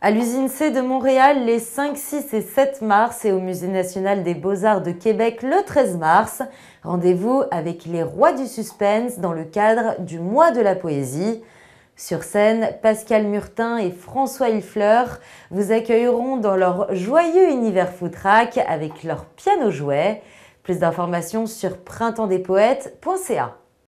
À l'usine C de Montréal les 5, 6 et 7 mars et au Musée national des beaux-arts de Québec le 13 mars. Rendez-vous avec les rois du suspense dans le cadre du mois de la poésie. Sur scène, Pascal Murtin et François Hilfleur vous accueilleront dans leur joyeux univers footrack avec leur piano jouet. Plus d'informations sur printendepoetes.ca.